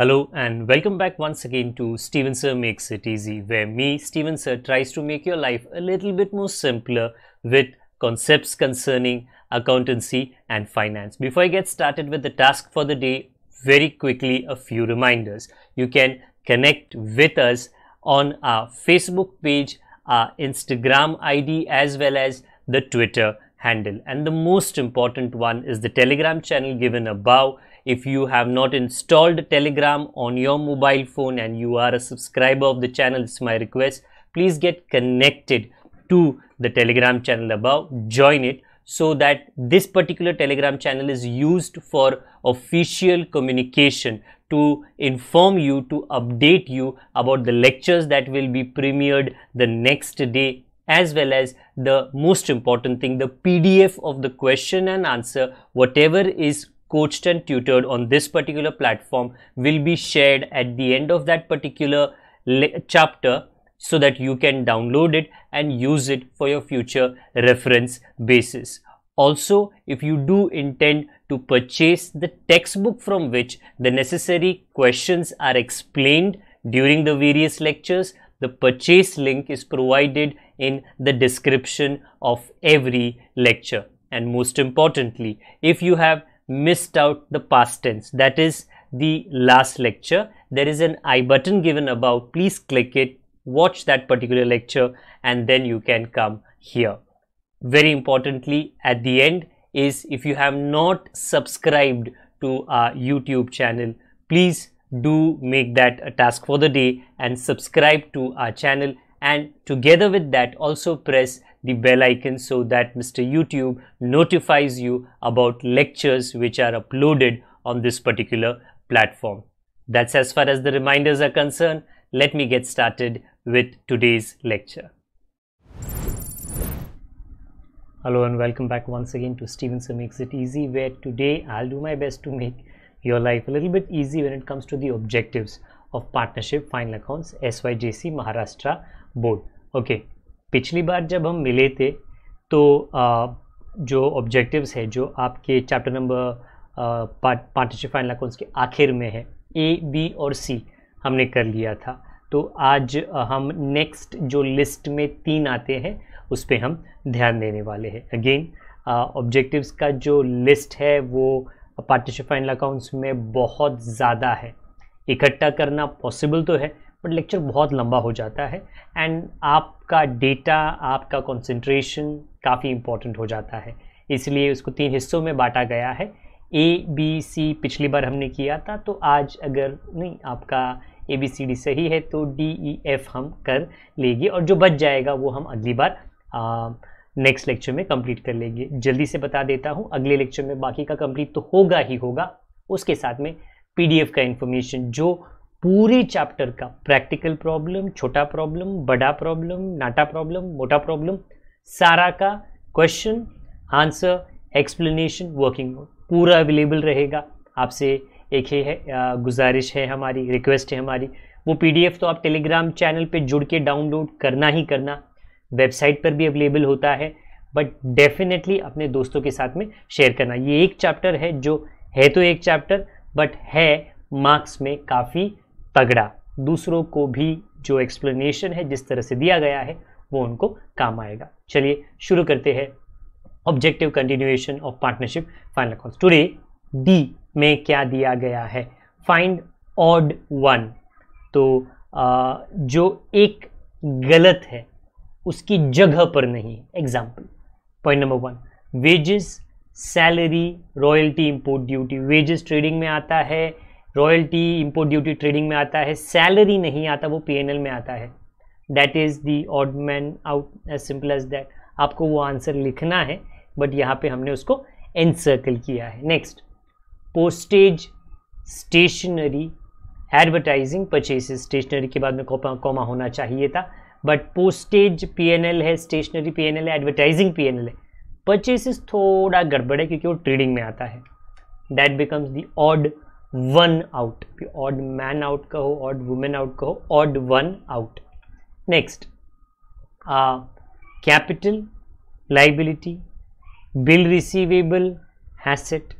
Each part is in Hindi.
Hello and welcome back once again to Steven Sir Makes It Easy, where me, Steven Sir, tries to make your life a little bit more simpler with concepts concerning accountancy and finance. Before I get started with the task for the day, very quickly a few reminders. You can connect with us on our Facebook page, our Instagram ID, as well as the Twitter handle. And the most important one is the Telegram channel given above. If you have not installed Telegram on your mobile phone and you are a subscriber of the channel, it's my request. Please get connected to the Telegram channel above, join it so that this particular telegram channel is used for official communication to inform you to update you about the lectures that will be premiered the next day as well as the most important thing the pdf of the question and answer whatever is coached and tutored on this particular platform will be shared at the end of that particular chapter so that you can download it and use it for your future reference basis. Also, if you do intend to purchase the textbook from which the necessary questions are explained during the various lectures, the purchase link is provided in the description of every lecture. And most importantly, if you have missed out the past tense, that is the last lecture, there is an I button given above. Please click it watch that particular lecture and then you can come here. Very importantly at the end is if you have not subscribed to our YouTube channel, please do make that a task for the day and subscribe to our channel and together with that also press the bell icon so that Mr. YouTube notifies you about lectures which are uploaded on this particular platform. That's as far as the reminders are concerned. Let me get started with today's lecture. Hello and welcome back once again to Stevenson Makes It Easy where today I'll do my best to make your life a little bit easy when it comes to the objectives of Partnership Final Accounts SYJC Maharashtra Board. Okay, पिछली बार जब हम मिले थे तो जो ऑब्जेक्टिव्स है, जो आपके chapter number partnership final accounts के आखिर में है ए बी और सी हमने कर लिया था। तो आज हम नेक्स्ट जो लिस्ट में तीन आते हैं, उस पर हम ध्यान देने वाले हैं। अगेन ऑब्जेक्टिव्स का जो लिस्ट है, वो पार्टनरशिप फाइनल अकाउंट्स में बहुत ज़्यादा है। इकट्ठा करना पॉसिबल तो है बट लेक्चर बहुत लंबा हो जाता है एंड आपका डेटा, आपका कंसंट्रेशन काफ़ी इम्पोर्टेंट हो जाता है। इसलिए उसको तीन हिस्सों में बांटा गया है। ए बी सी पिछली बार हमने किया था तो आज अगर नहीं, आपका ए बी सी डी सही है तो डी ई एफ़ हम कर लेंगे और जो बच जाएगा वो हम अगली बार नेक्स्ट लेक्चर में कंप्लीट कर लेंगे। जल्दी से बता देता हूँ, अगले लेक्चर में बाकी का कंप्लीट तो होगा ही होगा। उसके साथ में पीडीएफ का इंफॉर्मेशन जो पूरे चैप्टर का। प्रैक्टिकल प्रॉब्लम छोटा प्रॉब्लम बड़ा प्रॉब्लम नाटा प्रॉब्लम मोटा प्रॉब्लम सारा का question answer explanation working note पूरा अवेलेबल रहेगा। आपसे एक ही है गुजारिश है हमारी रिक्वेस्ट है हमारी। वो पीडीएफ तो आप टेलीग्राम चैनल पे जुड़ के डाउनलोड करना ही करना। वेबसाइट पर भी अवेलेबल होता है बट डेफिनेटली अपने दोस्तों के साथ में शेयर करना। ये एक चैप्टर है, जो है तो एक चैप्टर बट है मार्क्स में काफ़ी तगड़ा। दूसरों को भी जो एक्सप्लेनेशन है जिस तरह से दिया गया है वो उनको काम आएगा। चलिए शुरू करते हैं। Objective continuation of partnership final accounts today D में क्या दिया गया है? फाइंड ऑड वन तो आ, जो एक गलत है उसकी जगह पर नहीं example point number one wages salary royalty import duty wages trading में आता है रॉयल्टी इम्पोर्ट ड्यूटी ट्रेडिंग में आता है सैलरी नहीं आता, वो पीएनएल में आता है। That is the odd man out as simple as that आपको वो आंसर लिखना है बट यहाँ पे हमने उसको एनसर्कल किया है। Next postage stationery advertising purchases stationery के बाद में कॉमा होना चाहिए था बट पोस्टेज पीएनएल है स्टेशनरी पीएनएल है एडवर्टाइजिंग पीएनएल है। परचेसेस थोड़ा गड़बड़ है, क्योंकि वो ट्रेडिंग में आता है। That becomes the odd one out odd man out कहो ऑड वुमेन आउट कहो odd one out next capital liability bill receivable asset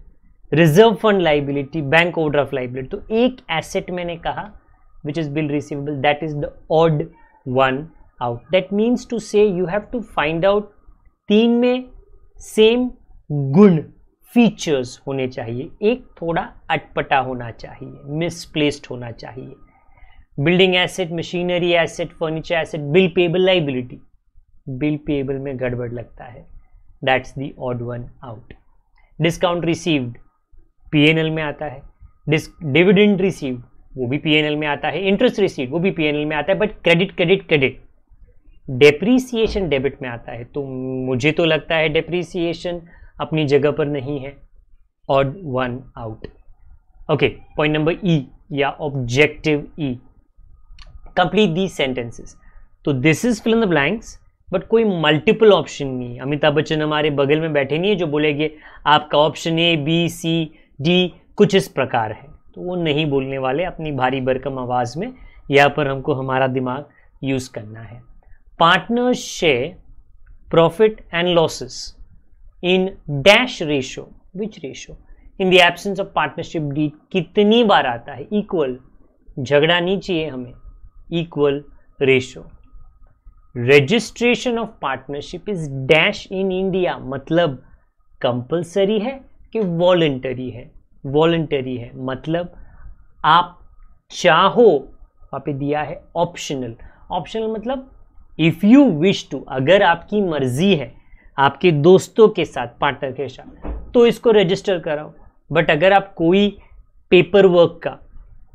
reserve fund liability bank overdraft liability तो एक एसेट मैंने कहा which is bill receivable that is the odd one out that means to say you have to find out तीन में सेम गुण. फीचर्स होने चाहिए। एक थोड़ा अटपटा होना चाहिए मिसप्लेस्ड होना चाहिए। Building asset machinery asset furniture asset bill payable liability bill payable में गड़बड़ लगता है। That's the odd one out discount received PNL में आता है। डिविडेंड रिसीव्ड वो भी पीएनएल में आता है। इंटरेस्ट रिसीव वो भी पीएनएल में आता है। But credit credit credit depreciation debit में आता है। तो मुझे तो लगता है डेप्रीसिएशन अपनी जगह पर नहीं है। Odd one out okay point number E या objective E complete the sentences तो this is fill in the blanks but कोई मल्टीपल ऑप्शन नहीं है। अमिताभ बच्चन हमारे बगल में बैठे नहीं है जो बोलेंगे, आपका option A B C D कुछ इस प्रकार है। तो वो नहीं बोलने वाले अपनी भारी भरकम आवाज़ में, यहाँ पर हमको हमारा दिमाग यूज़ करना है। Partner share profit and losses in dash ratio which ratio in the absence of partnership deed कितनी बार आता है? इक्वल झगड़ा नहीं चाहिए हमें. Equal ratio registration of partnership is dash in India मतलब कंपलसरी है कि वॉलेंटरी है? वॉलेंटरी है. मतलब आप चाहो वहाँ पे दिया है ऑप्शनल ऑप्शनल मतलब इफ़ यू विश टू अगर आपकी मर्ज़ी है आपके दोस्तों के साथ पार्टनर के साथ तो इसको रजिस्टर कराओ। बट अगर आप कोई पेपर वर्क का,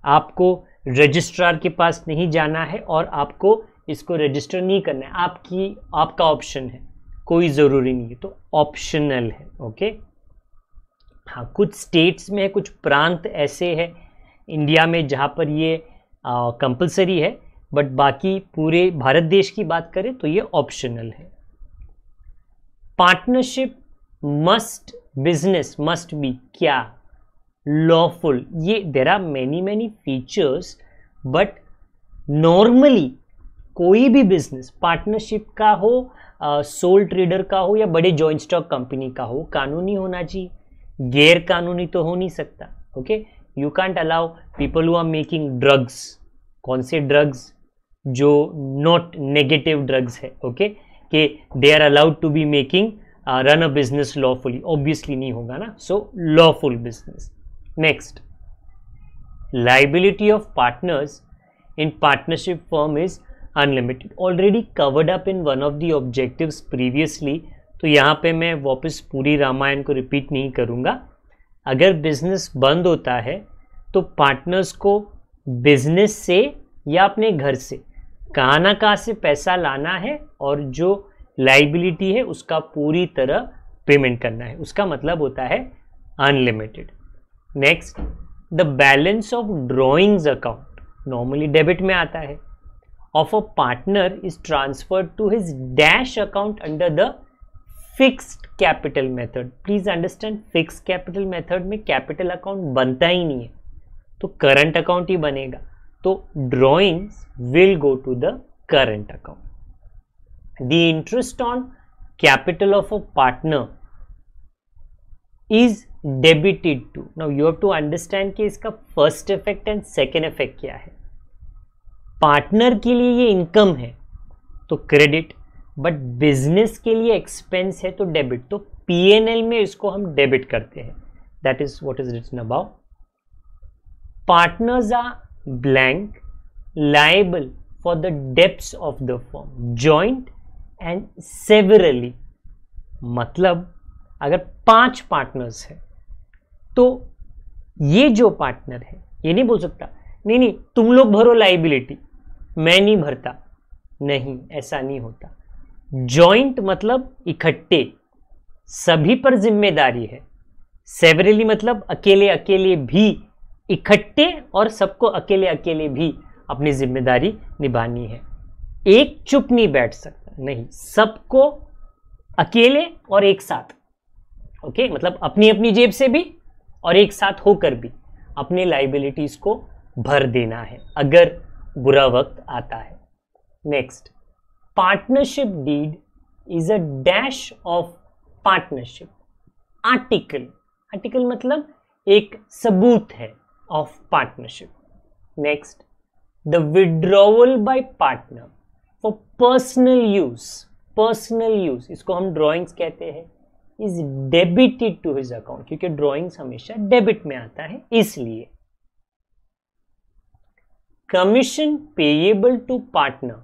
आपको रजिस्ट्रार के पास नहीं जाना है और आपको इसको रजिस्टर नहीं करना है, आपकी, आपका ऑप्शन है। कोई ज़रूरी नहीं है तो ऑप्शनल है ओके हाँ कुछ स्टेट्स में है, कुछ प्रांत ऐसे हैं इंडिया में जहाँ पर ये कंपलसरी है। बट बाकी पूरे भारत देश की बात करें तो ये ऑप्शनल है। Partnership must business must be क्या? लॉफुल। ये there are many many features but normally कोई भी बिज़नेस पार्टनरशिप का हो सोल uh, ट्रेडर का हो या बड़े जॉइंट स्टॉक कंपनी का हो कानूनी होना चाहिए। गैर कानूनी तो हो नहीं सकता okay you can't allow people who are making drugs कौन से ड्रग्स जो नॉट नेगेटिव ड्रग्स है ओके कि they are allowed to be making run a business lawfully obviously नहीं होगा ना? So lawful business next liability of partners in partnership firm is unlimited already covered up in one of the objectives previously तो यहाँ पे मैं वापस पूरी रामायण को रिपीट नहीं करूँगा। अगर बिज़नेस बंद होता है तो पार्टनर्स को बिज़नेस से या अपने घर से कहाँ ना कहाँ से पैसा लाना है और जो लाइबिलिटी है, उसका पूरी तरह पेमेंट करना है। उसका मतलब होता है unlimited next the balance of drawings account normally debit में आता है। Of a partner is transfer to his dash account under the fixed capital method please understand fix capital method में कैपिटल अकाउंट बनता ही नहीं है। तो करंट अकाउंट ही बनेगा। तो drawings will go to the current account the interest on capital of a partner is debited to now you have to understand कि इसका first effect and second effect क्या है। पार्टनर के लिए ये इनकम है तो क्रेडिट बट बिज़नेस के लिए एक्सपेंस है तो डेबिट तो पीएनएल में इसको हम डेबिट करते हैं। That is what is written about partners are blank liable for the debts of the firm joint and severally मतलब अगर पाँच पार्टनर्स है तो ये जो पार्टनर है, ये नहीं बोल सकता, नहीं नहीं, तुम लोग भरो लाइबिलिटी मैं नहीं भरता, नहीं, ऐसा नहीं होता। जॉइंट मतलब इकट्ठे, सभी पर ज़िम्मेदारी है। सेवरली मतलब अकेले अकेले भी इकट्ठे और सबको अकेले अकेले भी अपनी ज़िम्मेदारी निभानी है। एक चुप नहीं बैठ सकता, नहीं, सबको अकेले और एक साथ। ओके? मतलब अपनी अपनी जेब से भी और एक साथ होकर भी अपने लाइबिलिटीज को भर देना है, अगर बुरा वक्त आता है। Next partnership deed is a dash of partnership article article मतलब एक सबूत है। Of partnership next the withdrawal by partner for personal use personal use इसको हम ड्रॉइंग्स कहते हैं is debited to his account क्योंकि ड्रॉइंग्स हमेशा डेबिट में आता है, इसलिए। Commission payable to partner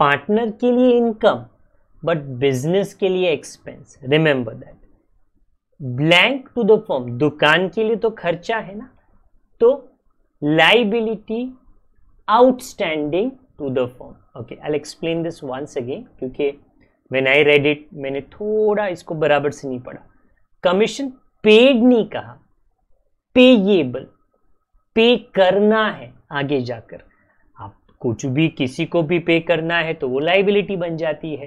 partner के लिए इनकम बट बिज़नेस के लिए expense remember that blank to the firm दुकान के लिए तो खर्चा है ना? तो liability outstanding to the firm okay I explain this once again क्योंकि वेन आई रेड इट मैंने थोड़ा इसको बराबर से नहीं पढ़ा। कमीशन पेड नहीं कहा। पेएबल पे करना है आगे जाकर। आप कुछ भी किसी को भी पे करना है तो वो लाइबिलिटी बन जाती है।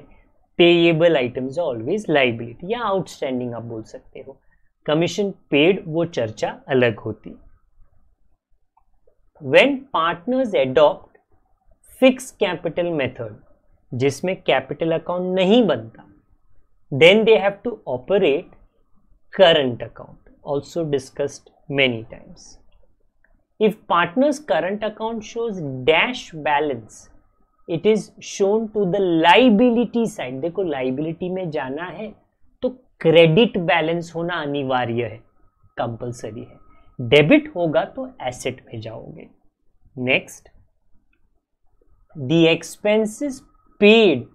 पेएबल आइटम्स ऑलवेज लाइबिलिटी या आउटस्टैंडिंग आप बोल सकते हो। कमीशन पेड वो चर्चा अलग होती। When partners adopt fix capital method जिसमें कैपिटल अकाउंट नहीं बनता then they have to operate current account also discussed many times if partners current account shows dash balance it is shown to the liability side देखो लाइबिलिटी में जाना है तो क्रेडिट बैलेंस होना अनिवार्य है कंपल्सरी है। डेबिट होगा तो एसेट में जाओगे। Next the expenses paid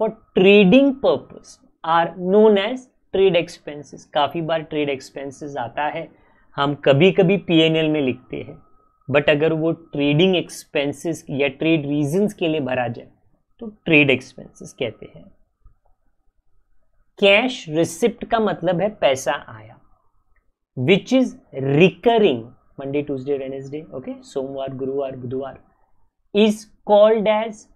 for trading purpose are known as trade expenses काफ़ी बार ट्रेड एक्सपेंसेस आता है, हम कभी कभी पीएनएल में लिखते हैं बट अगर वो ट्रेडिंग एक्सपेंसेस या ट्रेड रीजंस के लिए भरा जाए तो ट्रेड एक्सपेंसेस कहते हैं। कैश रिसिप्ट का मतलब है पैसा आया। Which is recurring Monday Tuesday Wednesday okay सोमवार गुरुवार बुधवार is called as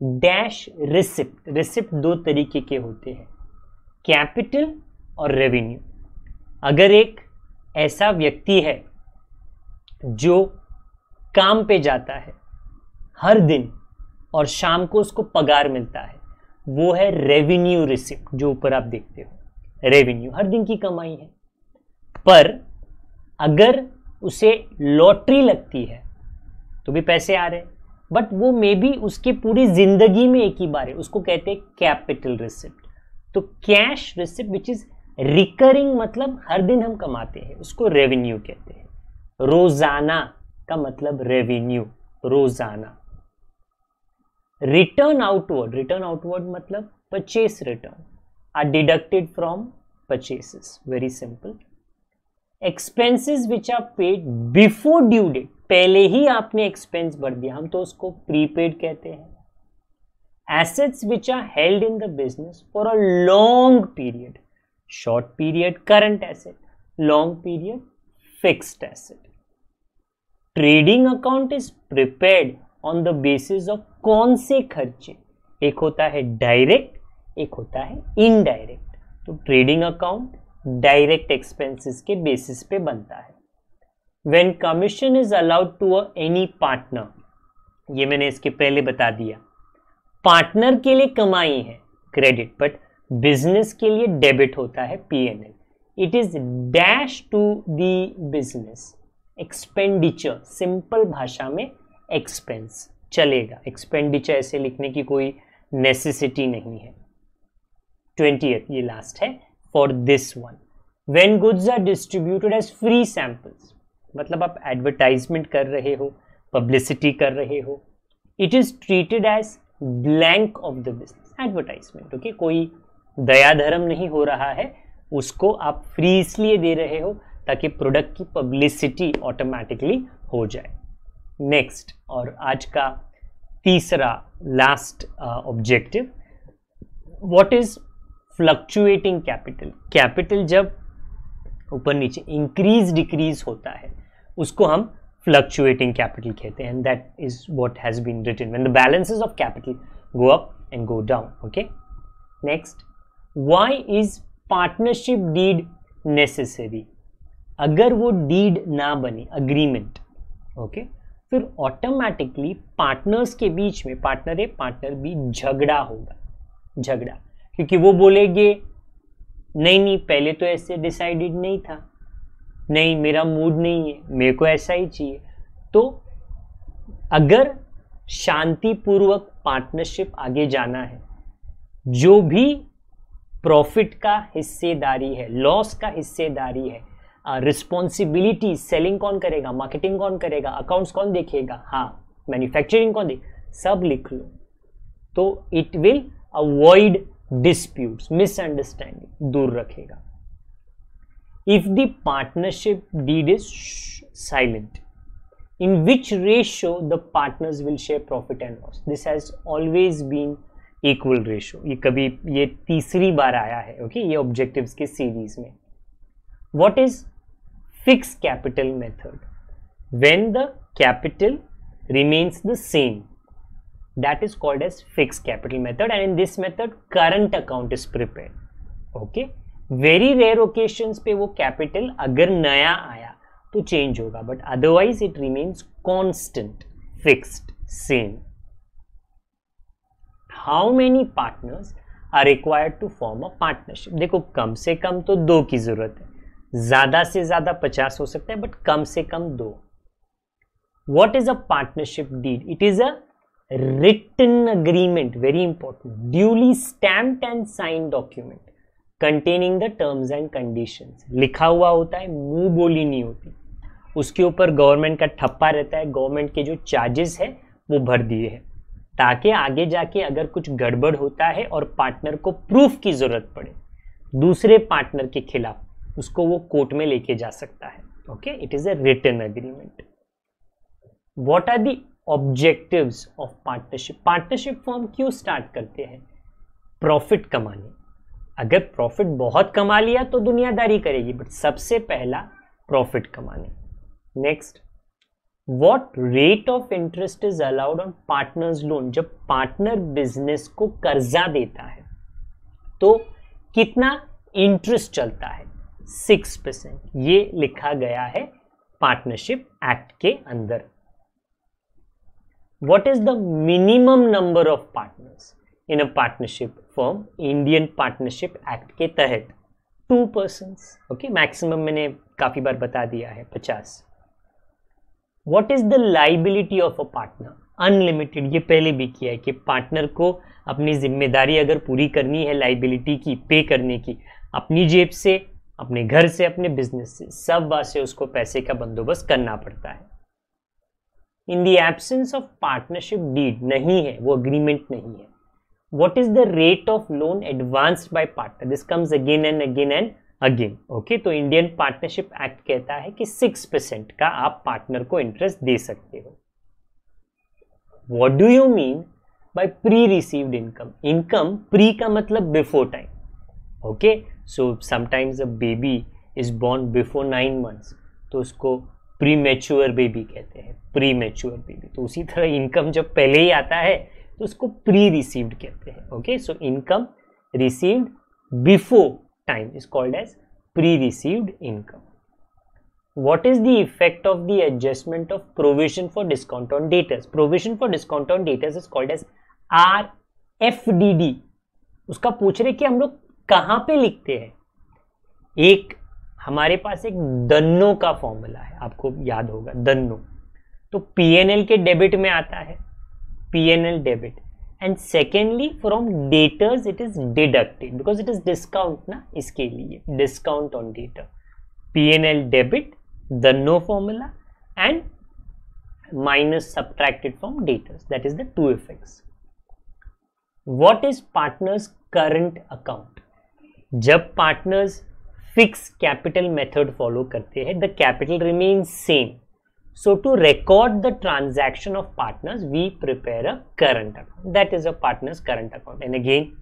dash receipt receipt दो तरीके के होते हैं। कैपिटल और रेवेन्यू अगर एक ऐसा व्यक्ति है जो काम पे जाता है, हर दिन और शाम को उसको पगार मिलता है, वो है रेवेन्यू रिसिप्ट जो ऊपर आप देखते हो। रेवेन्यू हर दिन की कमाई है। पर अगर उसे लॉटरी लगती है तो भी पैसे आ रहे हैं। बट वो मे बी उसके पूरी ज़िंदगी में एक ही बार है। उसको कहते हैं कैपिटल रिसिप्ट तो cash receipt which is recurring मतलब हर दिन हम कमाते हैं, उसको रेवेन्यू कहते हैं। रोज़ाना का मतलब रेवेन्यू रोज़ाना। रिटर्न आउटवर्ड रिटर्न आउटवर्ड मतलब purchase return are deducted from purchases very simple expenses which are paid before due date पहले ही आपने एक्सपेंस भर दिया। हम तो उसको प्रीपेड कहते हैं। Assets which are held in the business for a long period short period current asset long period fixed asset trading account is prepared on the basis of कौन से खर्चे? एक होता है डायरेक्ट एक होता है इनडायरेक्ट तो ट्रेडिंग अकाउंट डायरेक्ट एक्सपेंसेस के बेसिस पे बनता है। When commission is allowed to any partner ये मैंने इसके पहले बता दिया। पार्टनर के लिए कमाई है क्रेडिट बट बिज़नेस के लिए डेबिट होता है PNL it is dash to the business expenditure simple भाषा में एक्सपेंस चलेगा। एक्सपेंडिचर ऐसे लिखने की कोई नेसेसिटी नहीं है। ट्वेंटी ये लास्ट है। For this one when goods are distributed as free samples मतलब आप एडवर्टाइजमेंट कर रहे हो पब्लिसिटी कर रहे हो it is treated as blank of the business advertisement okay कोई दया धर्म नहीं हो रहा है, उसको आप फ्री इसलिए दे रहे हो ताकि प्रोडक्ट की पब्लिसिटी ऑटोमेटिकली हो जाए। नेक्स्ट और आज का तीसरा last objective what is fluctuating capital capital जब ऊपर नीचे इंक्रीज डिक्रीज होता है, उसको हम फ्लक्चुएटिंग कैपिटल कहते हैं that is what has been written when the balances of capital go up and go down okay next why is partnership deed necessary अगर वो डीड ना बने अग्रीमेंट ओके? फिर ऑटोमेटिकली पार्टनर्स के बीच में पार्टनर ए पार्टनर बी, झगड़ा होगा, झगड़ा। क्योंकि वो बोलेंगे, नहीं नहीं, पहले तो ऐसे डिसाइडेड नहीं था। नहीं, मेरा मूड नहीं है, मेरे को ऐसा ही चाहिए। तो अगर शांतिपूर्वक पार्टनरशिप आगे जाना है, जो भी प्रॉफिट का हिस्सेदारी है लॉस का हिस्सेदारी है रिस्पॉन्सिबिलिटी सेलिंग कौन करेगा मार्केटिंग कौन करेगा अकाउंट्स कौन देखेगा? हाँ मैन्युफैक्चरिंग कौन देख सब लिख लो। तो it will avoid disputes misunderstanding दूर रखेगा। If the partnership deed is silent in which ratio the partners will share profit and loss this has always been equal ratio ये कभी, ये तीसरी बार आया है ओके okay? ये ऑब्जेक्टिव के सीरीज़ में। What is fix capital method when the capital remains the same that is called as fixed capital method and in this method, current account is prepared. Okay? Very rare occasion पे वो कैपिटल अगर नया आया तो चेंज होगा but otherwise it remains constant fixed same how many partners are required to form a partnership देखो, कम से कम तो दो की ज़रूरत है। ज़्यादा से ज़्यादा पचास हो सकता है बट कम से कम दो। What is a partnership deed it is a written agreement very important duly stamp and sign document containing the terms and condition लिखा हुआ होता है, मुँह बोली नहीं होती। उसके ऊपर गवर्नमेंट का ठप्पा रहता है गवर्नमेंट के जो चार्जेस है, वो भर दिए हैं। ताकि आगे जाके अगर कुछ गड़बड़ होता है और पार्टनर को प्रूफ की ज़रूरत पड़े, दूसरे पार्टनर के खिलाफ उसको वो कोर्ट में लेके जा सकता है। Okay it is a return agreement what are the objectives of partnership partnership firm क्यों स्टार्ट करते हैं? प्रॉफिट कमाने। अगर प्रॉफिट बहुत कमा लिया तो दुनियादारी करेगी बट सबसे पहला प्रॉफिट कमाने। Next what rate of interest is allowed on partners loan जब पार्टनर बिज़नेस को कर्जा देता है तो कितना इंटरेस्ट चलता है? सिक्स परसेंट ये लिखा गया है पार्टनरशिप एक्ट के अंदर। What is the minimum number of partners in a partnership firm Indian partnership act के तहत? टू पर्सन ओके मैक्सिमम मैंने काफ़ी बार बता दिया है, पचास. What is the liability of a partner unlimited ये पहले भी किया है कि पार्टनर को अपनी ज़िम्मेदारी अगर पूरी करनी है लाइबिलिटी की पे करने की, अपनी जेब से, अपने घर से, अपने बिज़नेस से, सब बात से उसको पैसे का बंदोबस्त करना पड़ता है. In the absence of partnership deed नहीं है, वो अग्रीमेंट नहीं है। What is the rate of loan advanced by partner? This comes again and again and again okay तो इंडियन पार्टनरशिप एक्ट कहता है कि सिक्स परसेंट का आप पार्टनर को इंटरेस्ट दे सकते हो। What do you mean by pre received income income pre का मतलब before time okay so sometimes a baby is born before nine months तो उसको प्री मेच्योर बेबी कहते हैं प्री मेच्योर बेबी तो उसी तरह इनकम जब पहले ही आता है तो उसको प्री रिसीव्ड कहते हैं okay so income received before time is called as pre received income what is the effect of the adjustment of provision for discount on debtors? Provision for discount on debtors is called as RFDD उसका पूछ रहे कि हम लोग कहाँ पे लिखते हैं? एक हमारे पास एक दन्नो का फॉर्मूला है, आपको याद होगा, दन्नो। तो पी एन एल के डेबिट में आता है PNL debit and secondly from debtors it is deducted because it is discount ना, इसके लिए discount on debtor PNL debit dunno formula and minus subtracted from debtors that is the two effect what is partners current account जब partners fix capital method follow करते हैं the capital remain same so to record the transaction of partners we prepare a current account that is a partners current account and again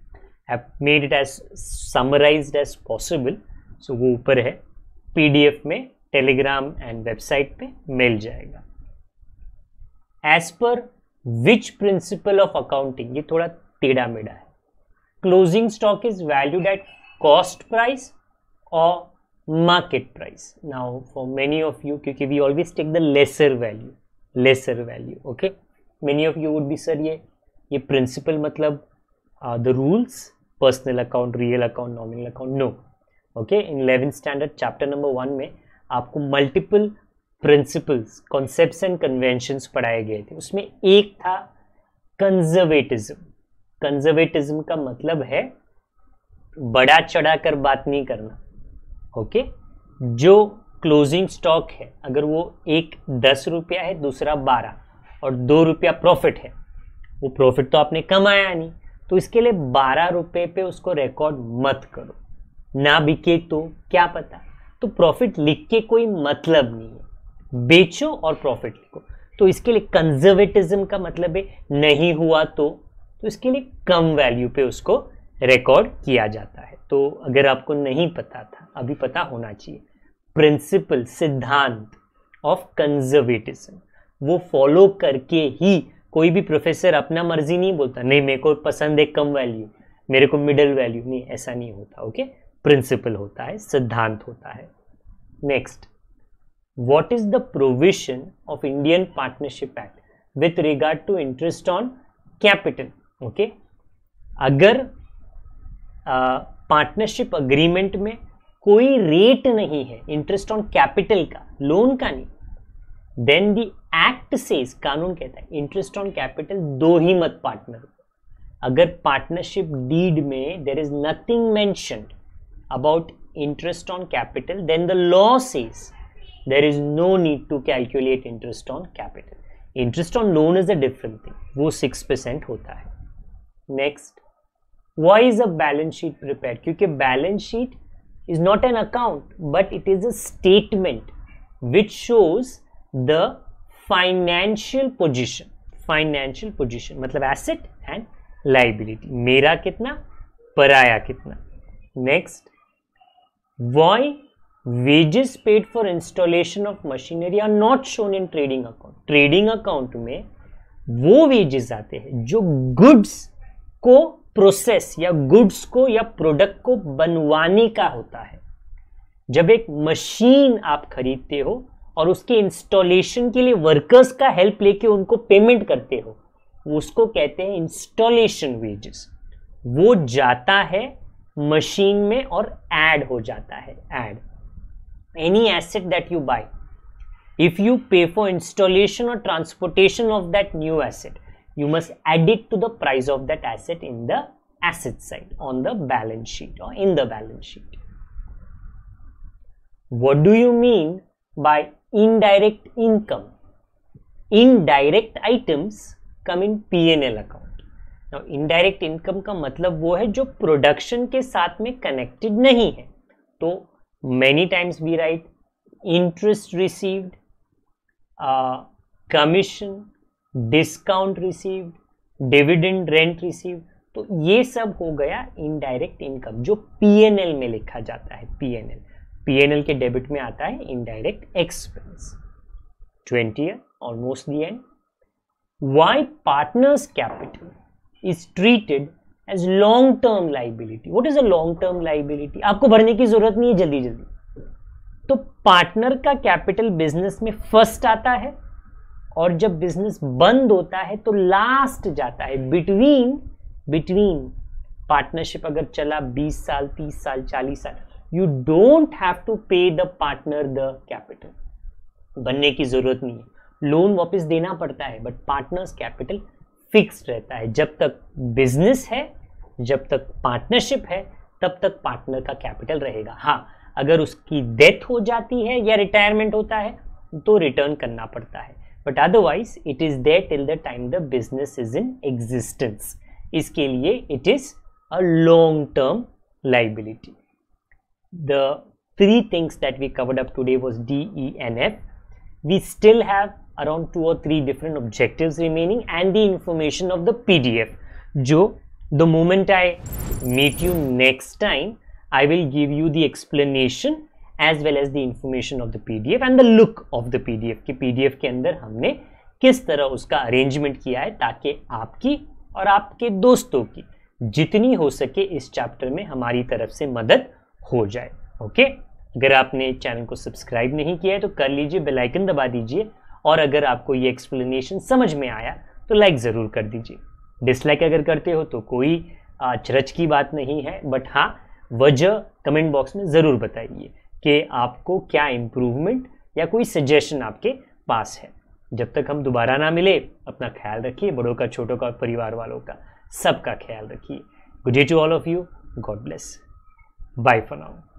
made it as summarise as possible so वो ऊपर है पीडीएफ में टेलीग्राम एंड वेबसाइट पे मिल जाएगा. As per which principle of accounting ये थोड़ा टेढ़ा मेढ़ा है. Closing stock is valued at cost price or market price now for many of you क्योंकि we always take the lesser value lesser value okay many of you would be sir ये ये principle मतलब uh, the rules personal account real account nominal account no okay in 11th standard chapter number 1 में आपको multiple principles concepts and conventions पढ़ाए गए थे उसमें एक था कंजर्वेटिज्म कंजर्वेटिज्म का मतलब है बड़ा चढ़ा कर बात नहीं करना ओके? जो क्लोजिंग स्टॉक है, अगर वो एक दस रुपया है, दूसरा बारह, और दो रुपया प्रॉफिट है, वो प्रॉफिट तो आपने कमाया नहीं तो इसके लिए बारह रुपये पे उसको रिकॉर्ड मत करो। ना बिके तो क्या पता? तो प्रॉफिट लिख के कोई मतलब नहीं है। बेचो और प्रॉफिट लिखो। तो इसके लिए कंजर्वेटिज्म का मतलब है, नहीं हुआ तो तो इसके लिए कम वैल्यू पे उसको रिकॉर्ड किया जाता है। तो अगर आपको नहीं पता था, अभी पता होना चाहिए। प्रिंसिपल सिद्धांत ऑफ़ कंजर्वेटिज्म वो फॉलो करके ही कोई भी प्रोफेसर अपना मर्ज़ी नहीं बोलता। नहीं, मेरे को पसंद है कम वैल्यू मेरे को मिडल वैल्यू नहीं, ऐसा नहीं होता ओके प्रिंसिपल होता है, सिद्धांत होता है। Next what is the provision of Indian partnership act with regard to interest on capital okay अगर पार्टनरशिप अग्रीमेंट में कोई रेट नहीं है इंटरेस्ट ऑन कैपिटल का लोन का नहीं। देन दी एक्ट सेज कानून कहता है इंटरेस्ट ऑन कैपिटल दो ही मत पार्टनर अगर पार्टनरशिप डीड में there is nothing mention about interest on capital then the law says there is no need to calculate interest on capital interest on loan is a different thing वो सिक्स परसेंट होता है। Next why is a balance sheet prepare क्योंकि balance sheet is not an account but it is a statement which shows the financial position financial position मतलब एसेट एंड लाइबिलिटी मेरा कितना? पराया कितना? Next why wages paid for installation of machinery are not shown in trading account trading account में वो वेजेस आते हैं जो गुड्स को प्रोसेस या गुड्स को या प्रोडक्ट को बनवाने का होता है। जब एक मशीन आप खरीदते हो और उसके इंस्टॉलेशन के लिए वर्कर्स का हेल्प लेके उनको पेमेंट करते हो, उसको कहते हैं इंस्टॉलेशन वेजेस। वो जाता है मशीन में और ऐड हो जाता है, add. Any asset that you buy if you pay for installation और transportation of that new asset you must add it to the price of that asset in the asset side on the balance sheet or in the balance sheet. What do you mean by indirect income? Indirect items come in P&L account. Now indirect income का मतलब वो है जो प्रोडक्शन के साथ में कनेक्टेड नहीं है तो many times we write interest received, uh, commission, discount receive dividend rent receive तो ये सब हो गया इनडायरेक्ट इनकम जो पीएनएल में लिखा जाता है पीएनएल पीएनएल के डेबिट में आता है indirect expense twenty almost the and why partners capital is treated as long term liability what is a long term liability आपको भरने की ज़रूरत नहीं है जल्दी जल्दी तो पार्टनर का कैपिटल बिज़नेस में फ़र्स्ट आता है और जब बिज़नेस बंद होता है तो लास्ट जाता है। बिटवीन बिटवीन पार्टनरशिप अगर चला 20 साल 30 साल 40 साल you don't have to pay the partner the capital बनने की ज़रूरत नहीं है। लोन वापस देना पड़ता है बट पार्टनर्स कैपिटल फिक्स रहता है। जब तक बिज़नेस है, जब तक पार्टनरशिप है, तब तक पार्टनर का कैपिटल रहेगा। हाँ अगर उसकी डेथ हो जाती है या रिटायरमेंट होता है तो रिटर्न करना पड़ता है। But otherwise it is there till the time the business is in existence इसके लिए it is a long term liability the three things that we covered up today was D, E, and F. We still have around two or three different objectives remaining and the information of the PDF. Jo, the moment I meet you next time, I will give you the explanation as well as the information of the PDF and the look of the PDF कि पीडीएफ के अंदर हमने किस तरह उसका अरेंजमेंट किया है ताकि आपकी और आपके दोस्तों की जितनी हो सके इस चैप्टर में हमारी तरफ़ से मदद हो जाए ओके अगर आपने चैनल को सब्सक्राइब नहीं किया है तो कर लीजिए बेल आइकन दबा दीजिए और अगर आपको ये एक्सप्लेनेशन समझ में आया तो लाइक ज़रूर कर दीजिए। डिसलाइक अगर करते हो तो कोई अचरज की बात नहीं है बट हाँ वजह कमेंट बॉक्स में ज़रूर बताइए। कि आपको क्या इम्प्रूवमेंट या कोई सजेशन आपके पास है। जब तक हम दोबारा ना मिले, अपना ख्याल रखिए, बड़ों का, छोटों का, परिवार वालों का, सबका ख्याल रखिए। Good day to all of you God bless bye for now